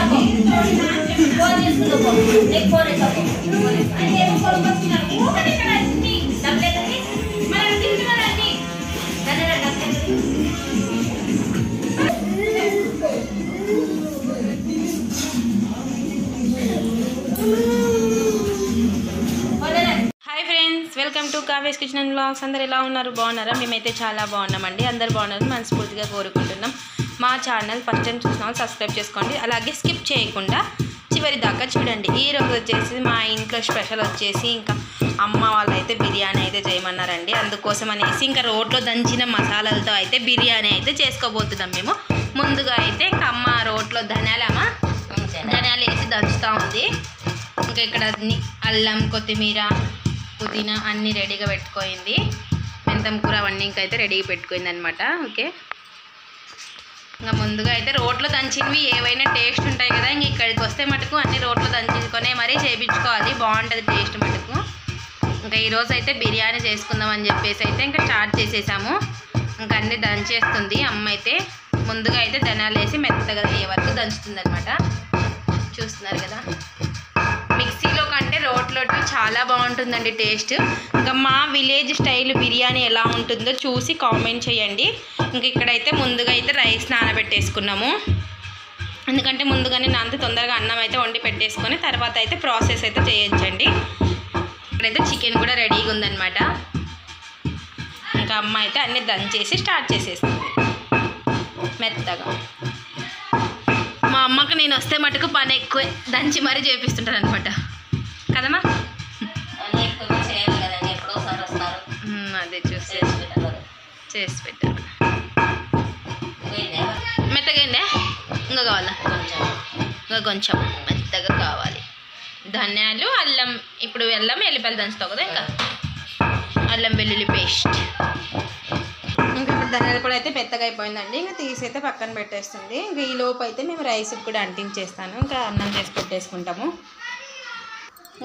Ecco, adesso dopo, e cuore dopo. E cuore. Andiamo con lo mattino. Welcome to కావేస్ kitchen and blogs. అందరు ఎలా ఉన్నారు? బాగున్నారా? మేమైతే చాలా బాగున్నామండి. అందరు బాగున్నారని మనస్ఫూర్తిగా కోరుకుంటున్నాం. మా ఛానల్ ఫస్ట్ టైం చూసిన వాళ్ళు సబ్స్క్రైబ్ చేసుకోండి. అలాగే స్కిప్ చేయకుండా చివరి దాకా చూడండి. ఈ రోజు వచ్చేసి మా ఇంట్లో స్పెషల్ వచ్చేసి ఇంకా అమ్మ వాళ్ళు అయితే బిర్యానీ అయితే చేయమన్నారండి. అందుకోసం అనేసి ఇంకా రోట్లో దంచిన మసాలాలతో అయితే బిర్యానీ అయితే చేసుకోబోతున్నాం మేము. ముందుగా అయితే ఇంకా అమ్మ రోట్లో ధనియాలమ్మ ధనియాలు వేసి దంచుతూ ఉంది. ఇంకా ఇక్కడ అన్ని అల్లం కొత్తిమీర పుదీనా అన్నీ రెడీగా పెట్టుకోయింది. మెంతం కూర అవన్నీ ఇంకా అయితే రెడీగా పెట్టుకుంది అనమాట ఓకే. ఇంకా ముందుగా అయితే రోట్లో దంచినవి ఏవైనా టేస్ట్ ఉంటాయి కదా ఇంక ఇక్కడికి వస్తే మటుకు అన్ని రోట్లో దంచుకొనే మరీ చేయించుకోవాలి బాగుంటుంది టేస్ట్ మటుకు. ఇంకా ఈరోజు అయితే బిర్యానీ చేసుకుందాం అని చెప్పేసి అయితే ఇంకా స్టార్ట్ చేసేసాము. ఇంకా అన్నీ దంచేస్తుంది అమ్మ అయితే. ముందుగా అయితే ధనాలు వేసి మెత్తగా అయ్యే వరకు దంచుతుంది అనమాట చూస్తున్నారు కదా. మిక్సీలో చాలా బాగుంటుందండి టేస్ట్. ఇంకా మా విలేజ్ స్టైల్ బిర్యానీ ఎలా ఉంటుందో చూసి కామెంట్ చేయండి. ఇంకా ఇక్కడైతే ముందుగా అయితే రైస్ నానబెట్టేసుకున్నాము. ఎందుకంటే ముందుగానే నాంత తొందరగా అన్నం అయితే వండి పెట్టేసుకొని తర్వాత అయితే ప్రాసెస్ అయితే చేయొచ్చండి ఇక్కడైతే చికెన్ కూడా రెడీగా ఉందన్నమాట. ఇంకా అమ్మ అయితే అన్నీ దంచేసి స్టార్ట్ చేసేస్తుంది. మెత్తగా. మా అమ్మకు నేను వస్తే మటుకు పని ఎక్కువే. దంచి మరీ చేపిస్తుంటాను అనమాట కదమ్మా? అన్నీ ఎక్కువ చేయాలి కదండి ఎప్పుడో సార్ వస్తారు. మ్మ్, అదే చూసి. చేసి పెట్టాలి. చేసి పెట్టాను పోయిందా? మెత్తగైందే ఇంకా కావాలా? కొంచెం. ఇంకా కొంచెం మెత్తగా కావాలి. ధనియాలు అల్లం ఇప్పుడు అల్లం ఎల్లిపాయలు దంచుతావు కదా ఇంకా? అల్లం వెల్లుల్లి పేస్ట్. ఇంకా ఇప్పుడు ధనియాలు కూడా అయితే మెత్తగా అయిపోయిందండి. ఇంకా తీసి అయితే పక్కన పెట్టేస్తుంది. ఇంకా ఈ లోపు అయితే మేము రైస్ కూడా అంటించేస్తాను. ఇంకా అన్నం చేసి పెట్టేసుకుంటాము.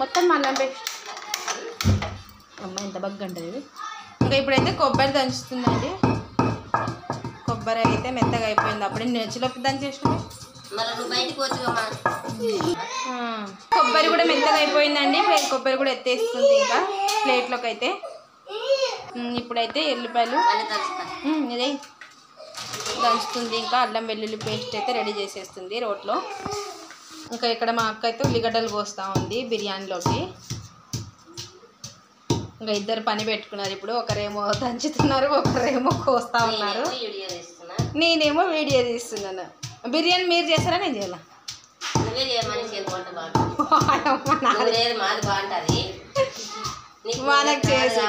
మొత్తం అల్లం పేస్ట్. అమ్మ ఎంత బగ్గా ఇది. ఇంకా ఇప్పుడైతే కొబ్బరి దంచుతుందండి. కొబ్బరి అయితే మెత్తగా అయిపోయింది. అప్పుడే నెచ్చిలోపు దంచేసినాము కొబ్బరి కూడా మెత్తగా అయిపోయిందండి. కొబ్బరి కూడా ఎత్తేస్తుంది ఇంకా ప్లేట్లోకి అయితే. ఇప్పుడైతే ఎల్లిపాయలు. ఇదే. దంచుతుంది ఇంకా. అల్లం వెల్లుల్లి పేస్ట్ అయితే రెడీ చేసేస్తుంది రోట్లో. ఇంకా ఇక్కడ మా అక్క అయితే ఉల్లిగడ్డలు పోస్తూ ఉంది బిర్యానీలోకి. ఇంకా ఇద్దరు పని పెట్టుకున్నారు ఇప్పుడు. ఒకరేమో దంచుతున్నారు ఒకరేమో కోస్తా ఉన్నారు. నేనేమో వీడియో తీస్తున్నాను. బిర్యానీ మీరు చేస్తారా నేను చేయాలా? నువ్వే మనకు చేసి.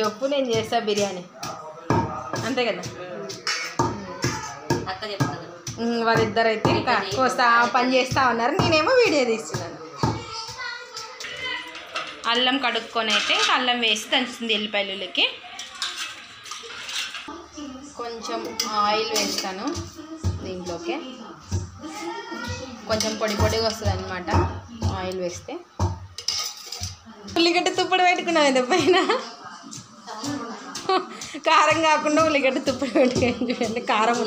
చెప్పు నేను చేస్తా బిర్యానీ. అంతే కదా? వాళ్ళిద్దరు అయితే ఇంకా కోస్తా పని చేస్తా ఉన్నారు. నేనేమో వీడియో తీస్తున్నాను. అల్లం కడుక్కొని అయితే ఇంకా అల్లం వేసి దంచుతుంది ఎల్లిపాయలకి కొంచెం ఆయిల్ వేస్తాను దీంట్లోకి. కొంచెం పొడి పొడిగా వస్తుంది అనమాట ఆయిల్ వేస్తే. ఉల్లిగడ్డ తుప్పడు పెట్టుకున్నావు ఇది పైన? కారం కాకుండా ఉల్లిగడ్డ తుప్పడు పెట్టుకోండి చూడండి కారం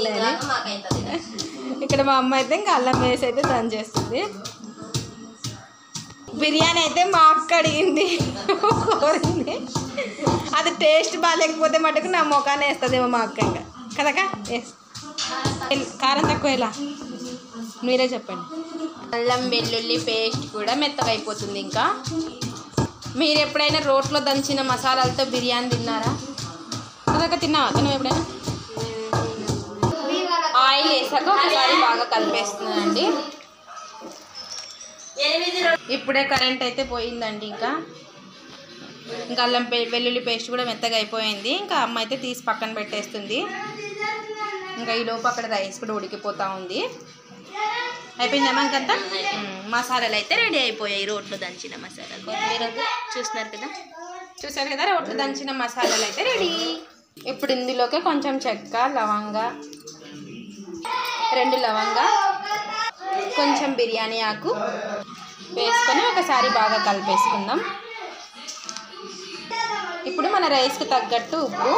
మాకైతుంది. ఇక్కడ మా అమ్మ అయితే ఇంకా అల్లం వేసి అయితే దాని చేస్తుంది. బిర్యానీ అయితే మా అక్క అడిగింది. కోరింది. అది టేస్ట్ బాగాలేకపోతే మటుకు నా ముఖాన్ని వేస్తుందేమో మా అక్క ఇంకా. కదకా ఎస్ కారం తక్కువ ఎలా? మీరే చెప్పండి. అల్లం వెల్లుల్లి పేస్ట్ కూడా మెత్తగా అయిపోతుంది ఇంకా. మీరు ఎప్పుడైనా రోట్లో దంచిన మసాలాలతో బిర్యానీ తిన్నారా? కదక తిన్నావా? తిన్నావు ఎప్పుడైనా? ఆయిల్ వేసాక ఒకసారి బాగా కలిపేస్తున్నానండి. ఇప్పుడే కరెంట్ అయితే పోయిందండి ఇంకా. ఇంకా అల్లం వెల్లుల్లి పేస్ట్ కూడా మెత్తగా అయిపోయింది. ఇంకా అమ్మ అయితే తీసి పక్కన పెట్టేస్తుంది. ఇంకా ఈ లోపు అక్కడ రైస్ కూడా ఉడికిపోతూ ఉంది. అయిపోయిందమ్మా ఇంకంతా? మసాలాలు అయితే రెడీ అయిపోయాయి. రోడ్లు దంచిన మసాలా కొత్తిమీర చూస్తున్నారు కదా? చూసారు కదా? రోడ్లు దంచిన మసాలాలు అయితే రెడీ. ఇప్పుడు ఇందులోకి కొంచెం చెక్క లవంగ. రెండు లవంగ. కొంచెం బిర్యానీ ఆకు వేసుకొని ఒకసారి బాగా కలిపేసుకుందాం. ఇప్పుడు మన రైస్కి తగ్గట్టు ఉప్పు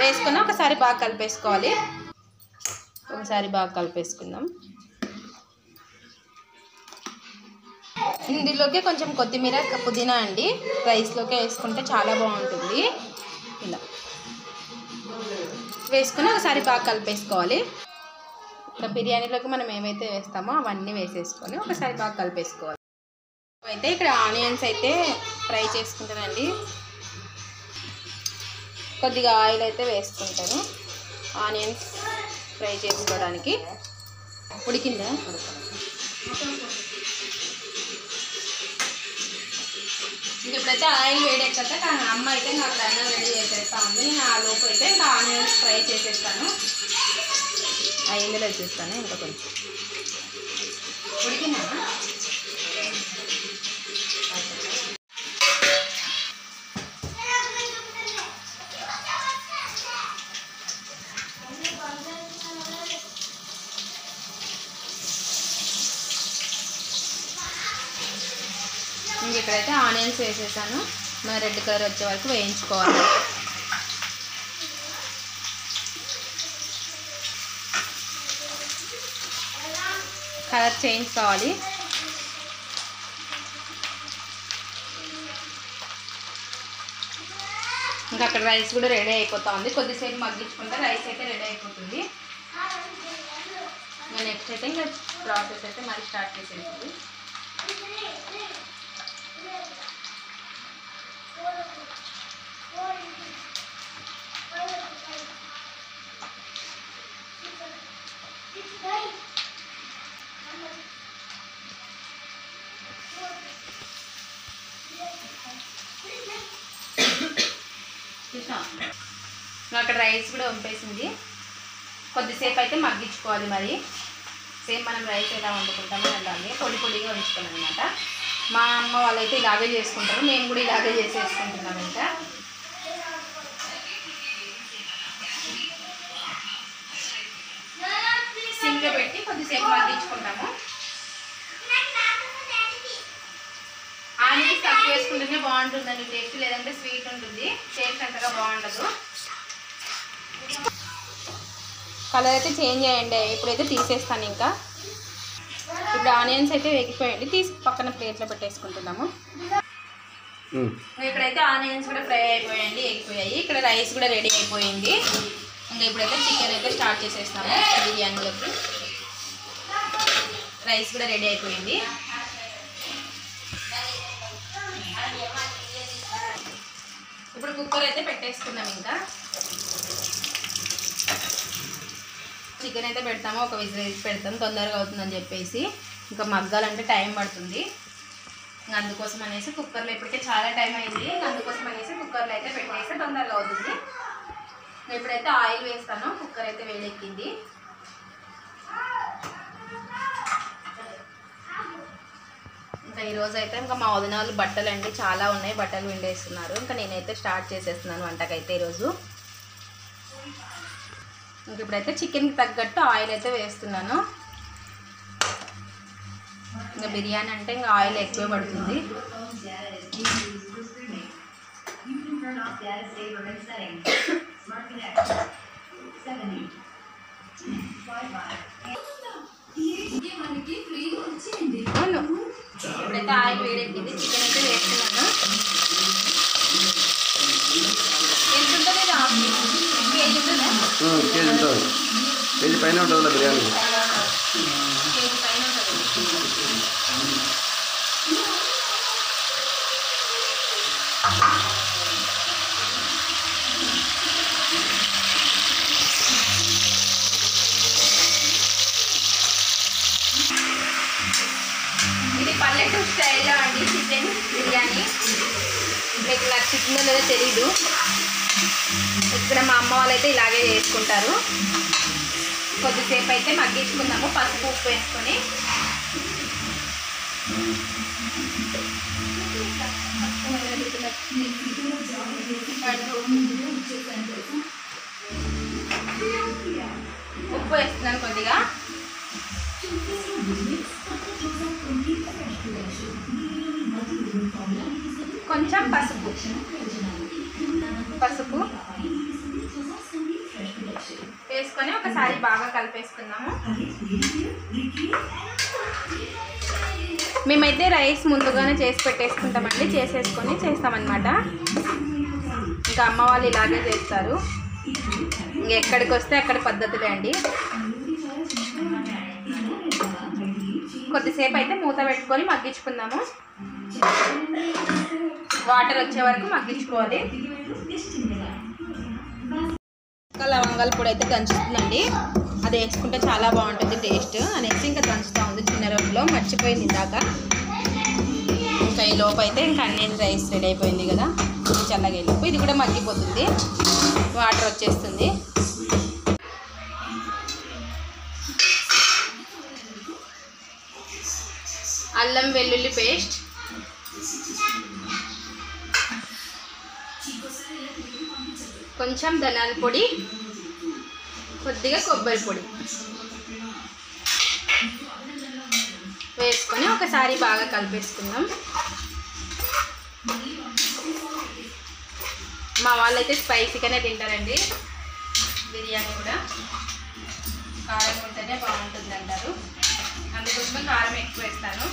వేసుకొని ఒకసారి బాగా కలిపేసుకోవాలి. ఒకసారి బాగా కలిపేసుకుందాం. ఇందులోకి కొంచెం కొత్తిమీర పుదీనా అండి. రైస్లోకి వేసుకుంటే చాలా బాగుంటుంది. ఇలా. వేసుకుని ఒకసారి బాగా కలిపేసుకోవాలి. ఇంకా బిర్యానీలోకి మనం ఏమైతే వేస్తామో అవన్నీ వేసేసుకొని ఒకసారి బాగా కలిపేసుకోవాలి. అయితే ఇక్కడ ఆనియన్స్ అయితే ఫ్రై చేసుకుంటానండి. కొద్దిగా ఆయిల్ అయితే వేసుకుంటాను. ఆనియన్స్ ఫ్రై చేసుకోవడానికి. ఉడికిందా? ఇంక ఇప్పుడైతే ఆయిల్ వేడెక్కాక కానీ అమ్మ అయితే అక్కడ అన్నం రెడీ చేసేస్తా ఉంది నేను ఆ లోపు అయితే ఇంకా ఆనియన్స్ ఫ్రై చేసేస్తాను. ఆ ఇందులో చూస్తాను ఇంకా కొంచెం. ఉడికిందా? వేసేసాను. మన రెడ్ కలర్ వచ్చే వరకు వేయించుకోవాలి. కలర్ చేంజ్ కావాలి. ఇంకా అక్కడ రైస్ కూడా రెడీ అయిపోతా ఉంది. కొద్దిసేపు మగ్గించుకుంటే రైస్ అయితే రెడీ అయిపోతుంది. ఇంకా నెక్స్ట్ అయితే ఇంకా ప్రాసెస్ అయితే మళ్ళీ స్టార్ట్ చేసేది అక్కడ రైస్ కూడా వంపేసింది. కొద్దిసేపు అయితే మగ్గించుకోవాలి మరి. సేమ్ మనం రైస్ ఎలా వండుకుంటామో అలాగే పొడి పొడిగా ఉంచుకోవాలన్నమాట. మా అమ్మ వాళ్ళైతే ఇలాగే చేసుకుంటారు. మేము కూడా ఇలాగే చేసేసుకుంటున్నాం ఇంకా సింగ్లో పెట్టి కొద్దిసేపు మగ్గించుకుంటాము. ఆనియన్స్ తక్కువ వేసుకుంటేనే బాగుంటుందండి. టేస్ట్ లేదంటే స్వీట్ ఉంటుంది. టేస్ట్ అంతగా బాగుండదు. కలర్ అయితే చేంజ్ అయ్యండి. ఇప్పుడైతే తీసేస్తాను ఇంకా. ఇప్పుడు ఆనియన్స్ అయితే వేగిపోయండి తీసి పక్కన ప్లేట్లో పెట్టేసుకుంటున్నాము. ఇక్కడైతే ఆనియన్స్ కూడా ఫ్రై అయిపోయాయండి ఎగిపోయాయి ఇక్కడ రైస్ కూడా రెడీ అయిపోయింది. ఇంకా ఇప్పుడైతే చికెన్ అయితే స్టార్ట్ చేసేస్తాము బిర్యానీలోకి. రైస్ కూడా రెడీ అయిపోయింది. ఇప్పుడు కుక్కర్ అయితే పెట్టేసుకున్నాం ఇంకా. చికెన్ అయితే పెడతాము ఒక విజిల్ పెడతాం తొందరగా అవుతుందని చెప్పేసి. ఇంకా మగ్గాలంటే టైం పడుతుంది. అందుకోసం అనేసి కుక్కర్లో ఇప్పటికే చాలా టైం అయింది. అందుకోసం అనేసి కుక్కర్లో అయితే పెట్టేస్తే తొందరగా అవుతుంది ఇప్పుడైతే ఆయిల్ వేస్తాను. కుక్కర్ అయితే వేడెక్కింది. ఇంకా ఈరోజు అయితే ఇంకా మా వదినాలు బట్టలు అండి చాలా ఉన్నాయి. బట్టలు విండేస్తున్నారు. ఇంకా నేనైతే స్టార్ట్ చేసేస్తున్నాను వంటకైతే ఈరోజు. ఇంక ఇప్పుడైతే చికెన్కి తగ్గట్టు ఆయిల్ అయితే వేస్తున్నాను. ఇంకా బిర్యానీ అంటే ఇంకా ఆయిల్ ఎక్కువ పడుతుంది. ఇప్పుడైతే ఆయిల్ వేడెక్కింది చికెన్ అయితే వేస్తున్నాను. ఉంటుంది కేజీ కేజీ పైన ఉంటుంది బిర్యానీ. కేజీ పైన ఉంటుంది. ఇది పల్లెటూరు స్టైల్లో అండి చికెన్ బిర్యానీ. మీకు నచ్చుతుందో లేదో తెలీదు. ఇక్కడ మా అమ్మ వాళ్ళైతే ఇలాగే చేసుకుంటారు. కొద్దిసేపు అయితే మగ్గించుకుందాము పసుపు ఉప్పు వేసుకొని. ఉప్పు వేస్తున్నాను కొద్దిగా. కొంచెం పసుపు. పసుపు. వేసుకొని ఒకసారి బాగా కలిపేసుకుందాము. మేమైతే రైస్ ముందుగానే చేసి పెట్టేసుకుంటామండి. చేసేసుకొని చేస్తామన్నమాట. ఇంకా అమ్మ వాళ్ళు ఇలాగే చేస్తారు. ఇంకా ఎక్కడికి వస్తే అక్కడ పద్ధతులే అండి. కొద్దిసేపు అయితే మూత పెట్టుకొని మగ్గించుకుందాము. వాటర్ వచ్చే వరకు మగ్గించుకోవాలి. ఇంకా లవంగాల పొడి అయితే దంచుతుందండి. అది వేసుకుంటే చాలా బాగుంటుంది టేస్ట్ అనేసి ఇంకా దంచుతూ ఉంది చిన్న రోజులో మర్చిపోయింది ఇందాక. ఇంకా ఈ లోపు అయితే ఇంకా అన్ని రైస్ రెడీ అయిపోయింది కదా. చల్లగా వెళ్ళిపోయి ఇది కూడా మగ్గిపోతుంది. వాటర్ వచ్చేస్తుంది. అల్లం వెల్లుల్లి పేస్ట్. కొంచెం ధనాల పొడి కొద్దిగా కొబ్బరి పొడి. వేసుకొని ఒకసారి బాగా కలిపేసుకుందాం. మా వాళ్ళైతే స్పైసీగానే తింటారండి. బిర్యానీ కూడా. కారం ఉంటేనే బాగుంటుంది అంటారు అందుకోసమే కారం ఎక్కువ వేస్తాను.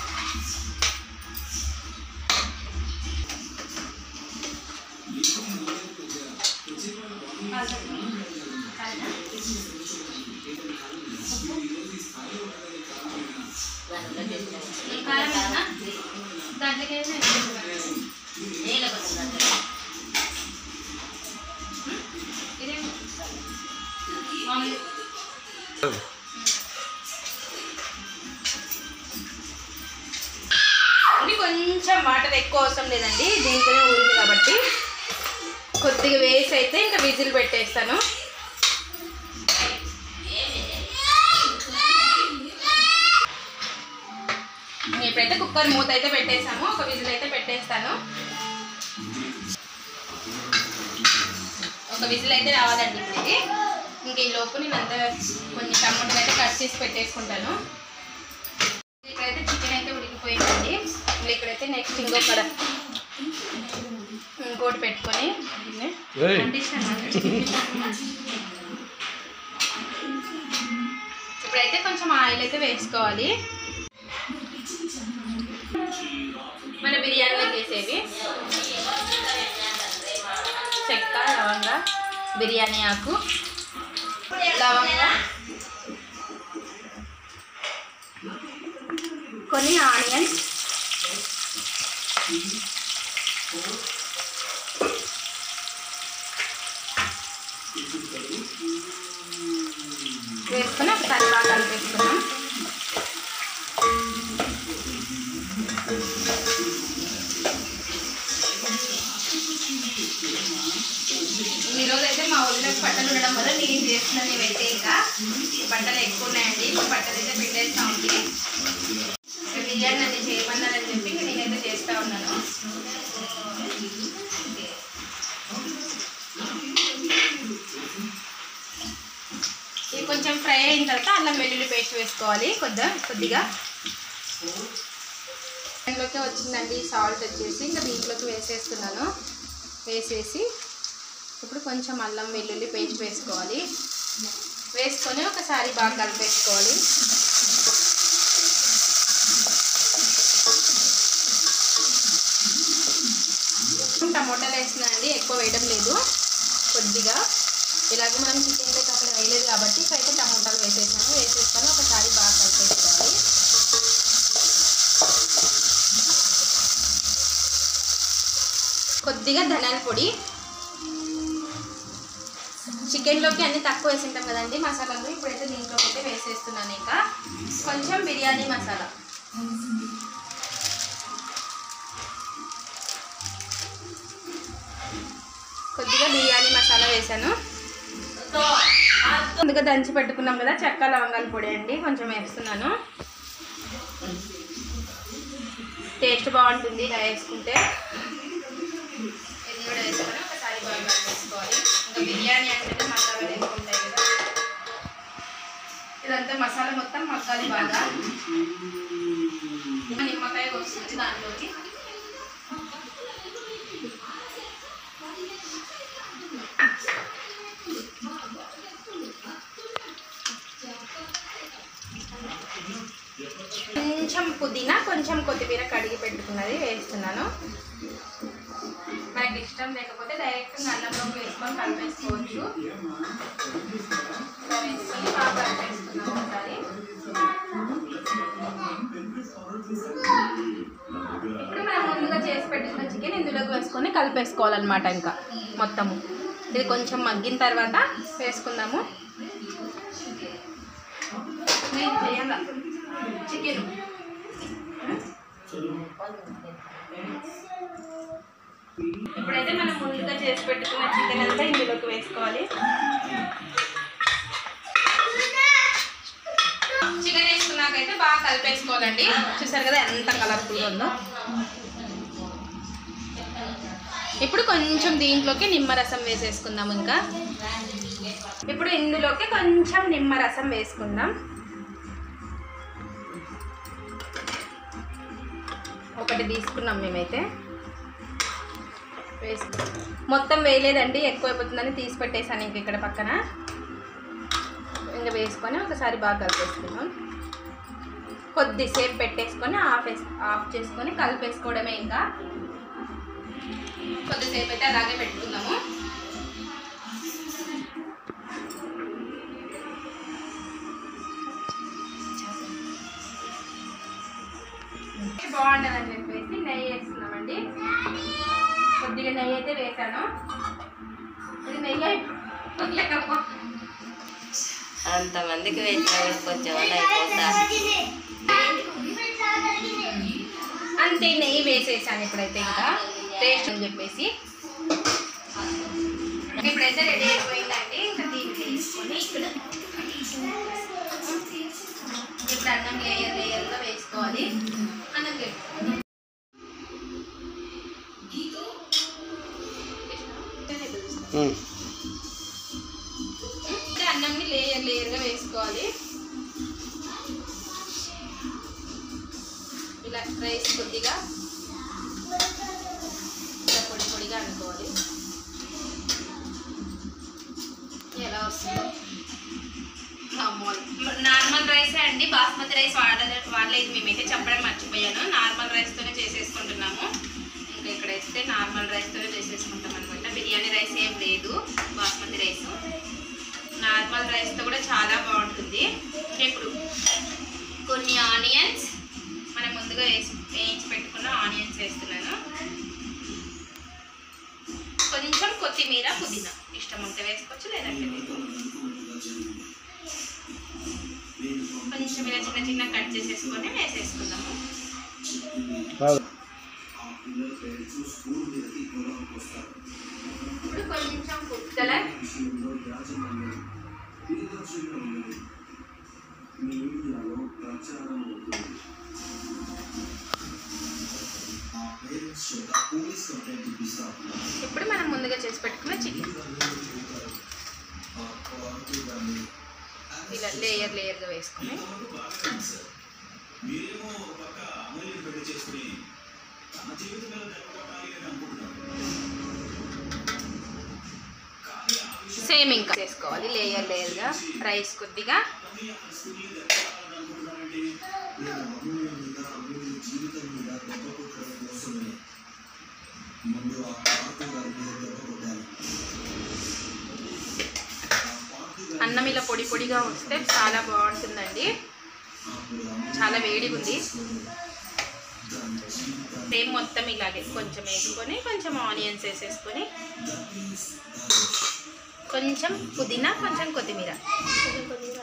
కొంచెం వాటర్ ఎక్కువ అవసరం లేదండి. దీంట్లోనే కొద్దిగా వేసి అయితే ఇంకా విజిల్ పెట్టేస్తాను. ఇప్పుడైతే కుక్కర్ మూత అయితే పెట్టేసాము ఒక విజిల్ అయితే పెట్టేస్తాను. ఒక విజిల్ అయితే రావాలండి ఇప్పుడు ఇది ఇంక ఈ లోపు నేను అంతా కొన్ని టమాటాలు అయితే కట్ చేసి పెట్టేసుకుంటాను. ఇక్కడైతే చికెన్ అయితే ఉడికిపోయిందండి. మళ్ళీ ఇక్కడైతే నెక్స్ట్ ఇంకొక ఇంకోటి పెట్టుకొని. ఇప్పుడైతే కొంచెం ఆయిల్ అయితే వేసుకోవాలి. మన బిర్యానీలోకి వేసేవి చెక్క లవంగ బిర్యానీ ఆకు లవంగ. కొన్ని ఆనియన్స్. వేసుకుని ఒకసారి బాగా కలిపేసుకున్నాం ఈరోజు అయితే మా ఊళ్ళో బట్టలు ఉండడం వల్ల నేను చేస్తున్నాను ఇవైతే ఇంకా బట్టలు ఎక్కువ ఉన్నాయండి. బట్టలు అయితే పెట్టేస్తా ఉంది ఇంకా బిర్యానీ నన్ను చేయమన్నారని చెప్పి ఇంకా నేనైతే చేస్తా ఉన్నాను ఇది కొంచెం ఫ్రై మనం వెల్లుల్లి పేస్ట్ వేసుకోవాలి కొద్దిగా కొద్దిగా. దాంట్లోకి వచ్చిందండి సాల్ట్ వచ్చేసి ఇంకా దీంట్లోకి వేసేస్తున్నాను. వేసేసి ఇప్పుడు కొంచెం అల్లం వెల్లుల్లి పేస్ట్ వేసుకోవాలి. వేసుకొని ఒకసారి బాగా కలిపేసుకోవాలి టమోటాలు వేసినా అండి ఎక్కువ వేయడం లేదు. కొద్దిగా ఇలాగ మనం చికెన్ వేయలేదు కాబట్టి ఇక్కడైతే టమోటాలు వేసేసాను. వేసేసుకొని ఒకసారి బాగా కలిపేసుకోవాలి. కొద్దిగా ధనాల పొడి. చికెన్లోకి అన్ని తక్కువ వేసింటాం కదండి మసాలాలు. ఇప్పుడైతే దీంట్లోకి అయితే వేసేస్తున్నాను ఇంకా. కొంచెం బిర్యానీ మసాలా. కొద్దిగా బిర్యానీ మసాలా వేసాను. ముందుగా దంచి పెట్టుకున్నాం కదా చెక్క లవంగాల పొడి అండి. కొంచెం వేస్తున్నాను. టేస్ట్ బాగుంటుంది ఇలా వేసుకుంటే. ఇది కూడా వేసుకొని ఒకసారి బాగా వేసుకోవాలి ఇంకా బిర్యానీ అంటే మసాలాలు ఎక్కువ ఉంటాయి కదా. ఇదంతా మసాలా మొత్తం మగ్గాలి బాగా. ఇంకా నిమ్మకాయ వస్తుంది దాంట్లోకి కొంచెం పుదీనా కొంచెం కొత్తిమీర కడిగి పెట్టుకున్నది వేస్తున్నాను. మనకి ఇష్టం లేకపోతే డైరెక్ట్ అన్నంలోకి వేసుకొని కలిపేసుకోవచ్చు. ఇలా వేసుకొని బాగా కలిపేసుకున్నాం ఒకసారి. ఇప్పుడు మనం ముందుగా చేసి పెట్టుకున్న చికెన్ ఇందులోకి వేసుకొని కలిపేసుకోవాలన్నమాట ఇంకా మొత్తము. ఇది కొంచెం మగ్గిన తర్వాత వేసుకుందాము. నేను చేయాల? చికెన్. ఇప్పుడైతే మనం ముందుగా చేసి పెట్టుకున్న చికెన్ అంతా ఇందులోకి వేసుకోవాలి. చికెన్ వేసుకున్నాకైతే బాగా కలిపేసుకోవాలండి. చూసారు కదా ఎంత కలర్ఫుల్గా ఉందో. ఇప్పుడు కొంచెం దీంట్లోకి నిమ్మరసం వేసేసుకుందాం ఇంకా. ఇప్పుడు ఇందులోకి కొంచెం నిమ్మరసం వేసుకుందాం. ఒకటి తీసుకున్నాం మేమైతే. వేసుకు మొత్తం వేయలేదండి ఎక్కువైపోతుందని తీసి పెట్టేశాను ఇంక ఇక్కడ పక్కన. ఇంకా వేసుకొని ఒకసారి బాగా కలిపేసుకున్నాం కొద్దిసేపు పెట్టేసుకొని ఆఫ్ ఆఫ్ చేసుకొని కలిపేసుకోవడమే ఇంకా. కొద్దిసేపు అయితే అలాగే పెట్టుకుందాము. బాగుంటుందని చెప్పేసి నెయ్యి వేస్తున్నామండి. కొద్దిగా నెయ్యి అయితే వేసాను. ఇది నెయ్యి అంతమందికి వేసిన కొంచెం అయిపోతా. అంతే నెయ్యి వేసేసాను ఇప్పుడైతే ఇంకా. టేస్ట్ అని చెప్పేసి. ఇప్పుడైతే రెడీ అయిపోయిందండి. ఇంకా దీన్ని తీసుకొని ఇక్కడ ఇప్పుడు అన్నం లేయర్ లేయర్గా వేసుకోవాలి. అన్నం. అంటే అన్నంని లేయర్ లేయర్గా వేసుకోవాలి. ఇలా రైస్ కొద్దిగా ఇలా పొడి పొడిగా అనుకోవాలి. ఎలా వస్తుందో బాస్మతి రైస్ వాడలే వాడలేదు. మేమైతే చెప్పడం మర్చిపోయాను. నార్మల్ రైస్తోనే చేసేసుకుంటున్నాము. ఇంకా ఇక్కడైతే నార్మల్ రైస్తోనే చేసేసుకుంటాం అనమాట బిర్యానీ రైస్ ఏం లేదు. బాస్మతి రైస్. నార్మల్ రైస్తో కూడా చాలా బాగుంటుంది. ఇప్పుడు కొన్ని ఆనియన్స్. మనం ముందుగా వేసి వేయించి పెట్టుకున్న ఆనియన్స్ వేస్తున్నాను. కొంచెం కొత్తిమీర పుదీనా. ఇష్టం ఉంటే వేసుకోవచ్చు లేదంటే కొంచెం ఇలా చిన్న చిన్న కట్ చేసేసుకొని వేసేసుకుందాము. కాదు. ఇప్పుడు కొంచెం ఫుడ్ కలర్ ఇప్పుడు మనం ముందుగా చేసి లేయర్ లేయర్గా వేసుకుని. సేమ్ ఇంకా చేసుకోవాలి. లేయర్ లేయర్గా రైస్ కొద్దిగా. అన్నం ఇలా పొడి పొడిగా వస్తే చాలా బాగుంటుందండి. చాలా వేడిగా ఉంది సేమ్ మొత్తం ఇలాగే కొంచెం వేసుకొని కొంచెం ఆనియన్స్ వేసేసుకొని కొంచెం పుదీనా కొంచెం కొత్తిమీర కొంచెం కొత్తిమీర.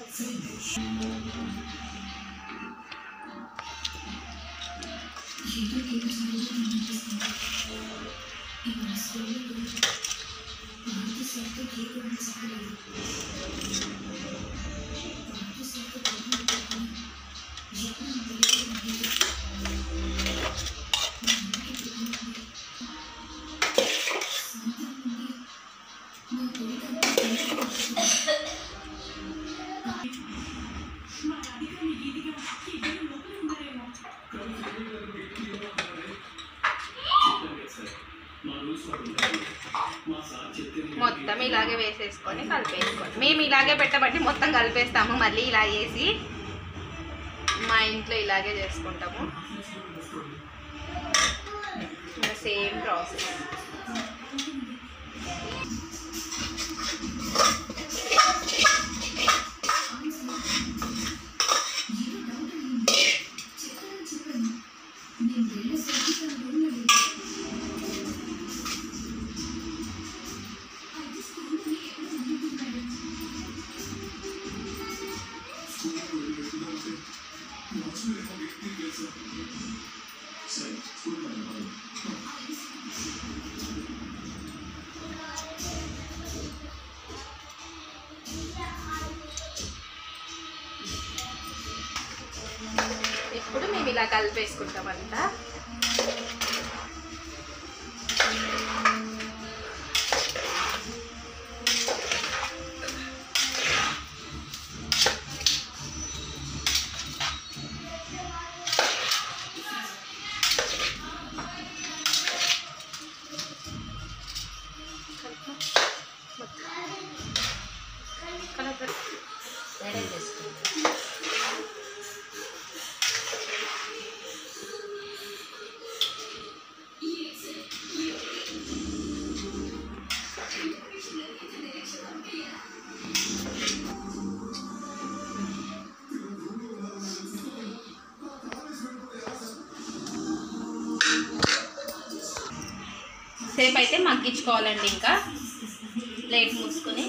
వేసేసుకొని కలిపేసుకోండి. మేము ఇలాగే పెట్టబట్టి మొత్తం కలిపేస్తాము. మళ్ళీ ఇలా వేసి మా ఇంట్లో ఇలాగే చేసుకుంటాము. Same process. మేము ఇలా కలిపేసుకుంటాం అంతా సేపు అయితే మగ్గించుకోవాలండి ఇంకా. ప్లేట్ మూసుకొని.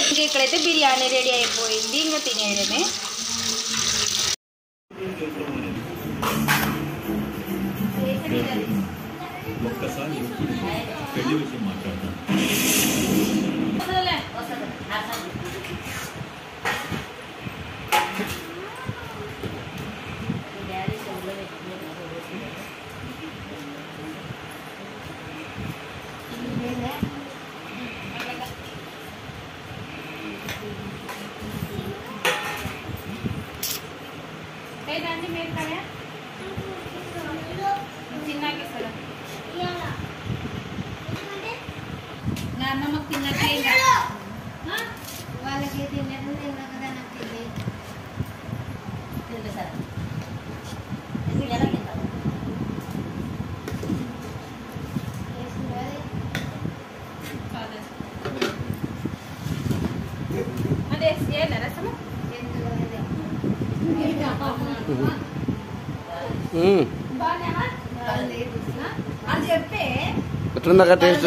ఇంకా ఇక్కడైతే బిర్యానీ రెడీ అయిపోయింది ఇంకా తినేయడమే. ఒక్కసారి పెళ్ళి విషయం మాట్లాడదాం వస్తుందిలే, వస్తుంది. అసలు. మీ డాడీ చెవులో పెట్టుకున్నారు. లేదండి మీరు కదా తిన్నాక ఇస్తారా నా అమ్మమ్మకి తిన్నాక ఇంకా వాళ్ళకి తినడం తిన్నా కదా నాకు తెలియదు ఎట్లుందక్క టేస్ట్?